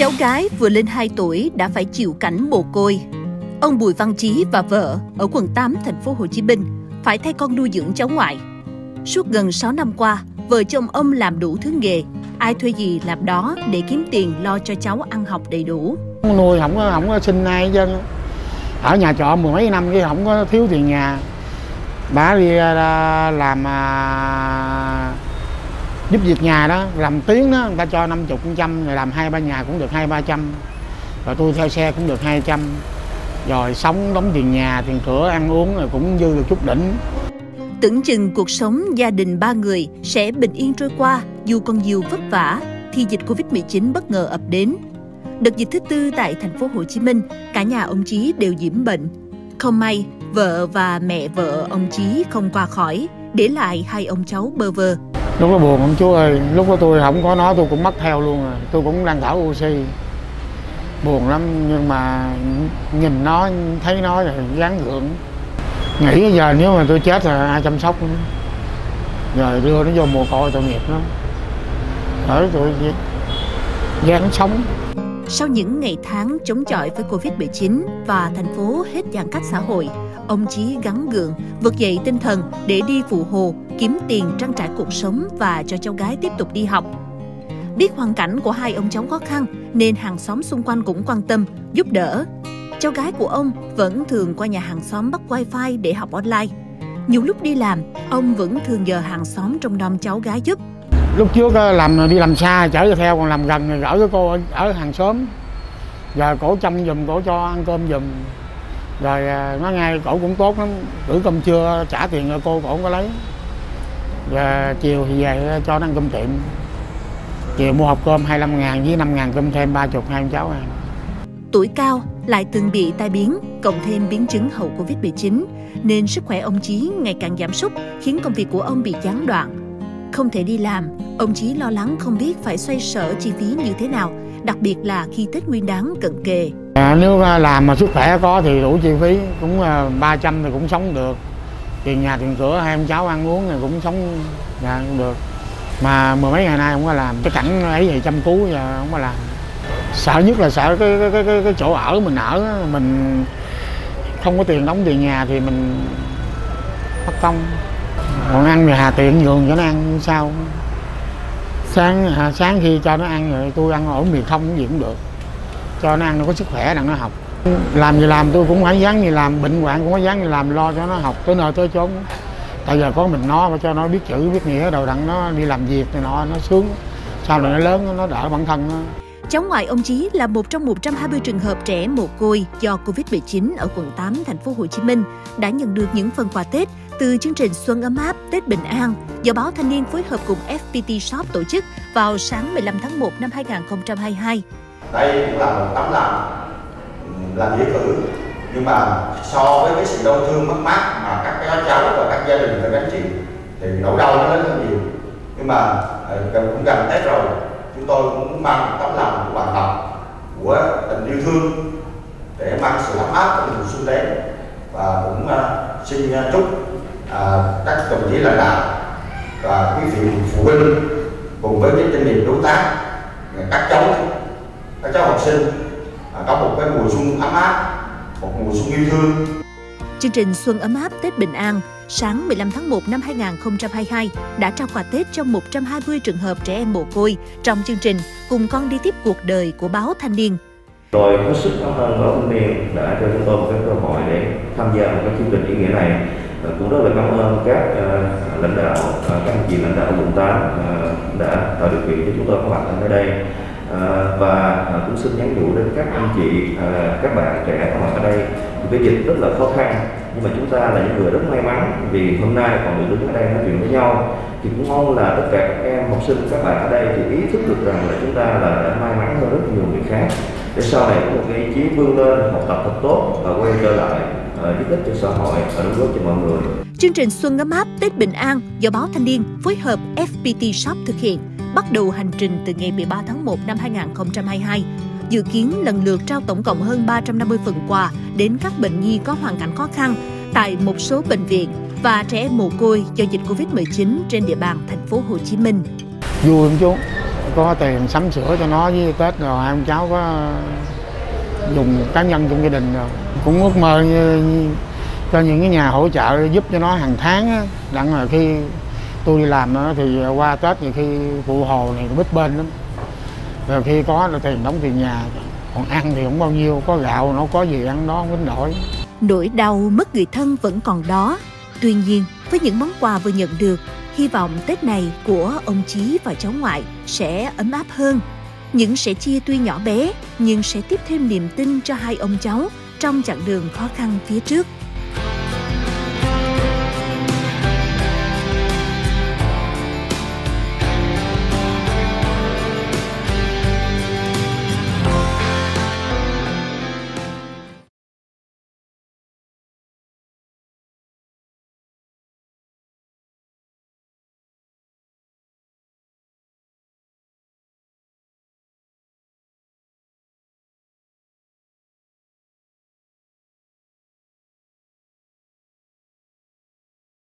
Cháu gái vừa lên 2 tuổi đã phải chịu cảnh mồ côi. Ông Bùi Văn Chí và vợ ở quận 8 thành phố Hồ Chí Minh phải thay con nuôi dưỡng cháu ngoại. Suốt gần 6 năm qua, vợ chồng ông làm đủ thứ nghề, ai thuê gì làm đó để kiếm tiền lo cho cháu ăn học đầy đủ. Nuôi không có không có xin ai hết trơn. Ở nhà trọ mười mấy năm chứ không có thiếu tiền nhà. Bà đi làm à, giúp việc nhà đó, làm tiếng đó, người ta cho 50 trăm, rồi làm hai ba nhà cũng được hai ba trăm. Rồi tôi theo xe cũng được 200 rồi sống đóng tiền nhà tiền cửa ăn uống rồi cũng dư được chút đỉnh Tưởng chừng cuộc sống gia đình ba người sẽ bình yên trôi qua dù còn nhiều vất vả thì dịch Covid-19 bất ngờ ập đến. Đợt dịch thứ tư tại thành phố Hồ Chí Minh, cả nhà ông Chí đều nhiễm bệnh. Không may, vợ và mẹ vợ ông Chí không qua khỏi, để lại hai ông cháu bơ vơ. Lúc đó buồn ông chú ơi, lúc đó tôi không có nó tôi cũng mất theo luôn rồi, tôi cũng đang thở oxy. Buồn lắm nhưng mà nhìn nó, thấy nó rồi gắng gượng nghĩ bây giờ nếu mà tôi chết là ai chăm sóc nữa. rồi đưa nó vô mồ côi tội nghiệp lắm. Ở tôi gian sống. Sau những ngày tháng chống chọi với Covid-19 và thành phố hết giãn cách xã hội, ông Chí gắn gượng, vực dậy tinh thần để đi phụ hồ, kiếm tiền trang trải cuộc sống và cho cháu gái tiếp tục đi học. Biết hoàn cảnh của hai ông cháu khó khăn nên hàng xóm xung quanh cũng quan tâm, giúp đỡ. Cháu gái của ông vẫn thường qua nhà hàng xóm bắt wifi để học online. Nhiều lúc đi làm, ông vẫn thường nhờ hàng xóm trong nom cháu gái giúp. lúc trước ờ, làm ờ, đi làm xa chở theo còn làm gần thì gửi cái cô ở, hàng xóm giờ cổ chăm giùm cổ cho ăn cơm giùm rồi ờ, nó ngay cổ cũng tốt lắm gửi cơm trưa trả tiền cho cô cổ không có lấy và chiều thì về cho nó ăn cơm tiệm chiều mua hộp cơm 25 ngàn với 5 ngàn cơm thêm 30 hai cháu ăn Tuổi cao lại từng bị tai biến, cộng thêm biến chứng hậu Covid-19, nên sức khỏe ông Chí ngày càng giảm sút, khiến công việc của ông bị gián đoạn. Không thể đi làm, ông Chí lo lắng không biết phải xoay sở chi phí như thế nào, đặc biệt là khi Tết Nguyên đán cận kề. À, nếu à, làm mà sức khỏe có thì đủ chi phí cũng à, 300 thì cũng sống được tiền nhà tiền cửa hai ông cháu ăn uống thì cũng sống dạ, cũng được. Mà mười mấy ngày nay không có làm. Cái cảnh ấy thì chăm cứu giờ không có làm. Sợ nhất là sợ cái cái cái, cái, cái chỗ ở mình ở mình không có tiền đóng tiền nhà thì mình mất công. Còn ăn thì hà tiện giường cho nó ăn sao? Sáng à, sáng khi cho nó ăn rồi tôi ăn ổn thì không gì cũng được. Cho nó ăn nó có sức khỏe là nó học làm gì làm tôi cũng phải dáng gì làm bệnh hoạn cũng có dáng gì làm lo cho nó học tới nơi tới chốn. Tại giờ có mình nó phải cho nó biết chữ biết nghĩa đầu đặng nó đi làm việc này nọ nó sướng. Sau này nó lớn nó đỡ bản thân nó. Cháu ngoại ông Chí là một trong 120 trường hợp trẻ mồ côi do Covid-19 ở quận 8 thành phố Hồ Chí Minh đã nhận được những phần quà Tết từ chương trình Xuân ấm áp Tết bình an. Do báo Thanh niên phối hợp cùng FPT Shop tổ chức vào sáng 15 tháng 1 năm 2022. đây cũng là một tấm lòng là nghĩa cử. Nhưng mà so với cái sự đau thương mất mát mà các cái cháu và các gia đình phải gánh chịu thì nỗi đau nó lớn hơn nhiều. Nhưng mà ờ, gần cũng gần tết rồi chúng tôi cũng mang tấm lòng của bạn học của tình yêu thương để mang sự ấm áp trong mùa xuân đến. Và cũng uh, xin ờ, chúc uh, các đồng chí lãnh đạo và quý vị phụ huynh cùng với những doanh nghiệp đối tác các cháu các cháu học sinh có một cái mùa xuân ấm áp một mùa xuân yêu thương Chương trình Xuân ấm áp Tết bình an sáng 15 tháng 1 năm 2022 đã trao quà Tết cho 120 trường hợp trẻ em mồ côi trong chương trình Cùng con đi tiếp cuộc đời của báo Thanh niên. Tôi hết sức cảm ơn báo thanh niên đã cho chúng tôi một cái cơ hội để tham gia vào cái chương trình ý nghĩa này. Và cũng rất là cảm ơn các ờ, lãnh đạo, ờ, các anh chị lãnh đạo quận 8 ờ, đã tạo điều kiện cho chúng tôi có mặt ở đây. À, và à, cũng xin nhắn nhủ đến các anh chị, à, các bạn trẻ có mặt ở đây. Cái dịch rất là khó khăn, nhưng mà chúng ta là những người rất may mắn vì hôm nay còn được đứng ở đây nói chuyện với nhau. Thì cũng mong là tất cả các em học sinh, các bạn ở đây thì ý thức được rằng là chúng ta là đã may mắn hơn rất nhiều người khác để sau này có một cái ý chí vươn lên học tập thật tốt và quay trở lại giúp ích cho xã hội và đóng góp cho mọi người Chương trình Xuân ấm áp Tết bình an do báo Thanh niên phối hợp FPT Shop thực hiện bắt đầu hành trình từ ngày 13 tháng 1 năm 2022. Dự kiến lần lượt trao tổng cộng hơn 350 phần quà đến các bệnh nhi có hoàn cảnh khó khăn tại một số bệnh viện và trẻ em mồ côi do dịch Covid-19 trên địa bàn thành phố Hồ Chí Minh. vui không chú có tiền sắm sửa cho nó với tết rồi hai ông cháu có dùng cá nhân trong gia đình rồi cũng ước mơ như, như, cho những cái nhà hỗ trợ giúp cho nó hàng tháng á đặng là khi tôi đi làm đó, thì ờ, qua tết nhiều khi phụ hồ này bít bên lắm rồi khi có là tiền đóng tiền nhà còn ăn thì không bao nhiêu có gạo nó có gì ăn đó không đến đổi Nỗi đau mất người thân vẫn còn đó. Tuy nhiên, với những món quà vừa nhận được, hy vọng Tết này của ông Chí và cháu ngoại sẽ ấm áp hơn. Những sẻ chia tuy nhỏ bé, nhưng sẽ tiếp thêm niềm tin cho hai ông cháu trong chặng đường khó khăn phía trước.